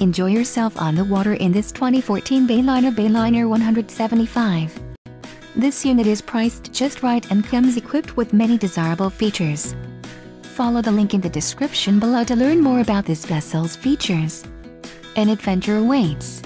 Enjoy yourself on the water in this 2014 Bayliner Bayliner 175. This unit is priced just right and comes equipped with many desirable features. Follow the link in the description below to learn more about this vessel's features. An adventure awaits.